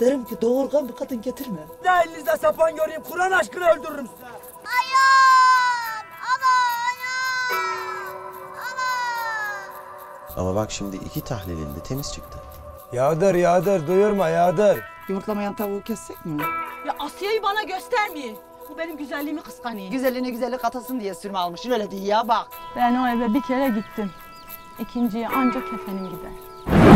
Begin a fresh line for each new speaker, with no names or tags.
Derim ki doğurgan bir kadın getirme.
Ne elinizde sapan göreyim Kur'an aşkına öldürürüm sizi.
Ayağım! Ana ayağım! Ana!
Ama bak şimdi iki tahlilinde temiz çıktı.
Yağdır yağdır duyurma yağdır.
Yumurtlamayan tavuğu kessek mi?
Ya Asya'yı bana göstermeyin. Bu benim güzelliğimi kıskanıyor.
Güzelliğine güzellik katasın diye sürme almışsın öyle değil ya bak.
Ben o eve bir kere gittim. İkinciye ancak kefenim gider.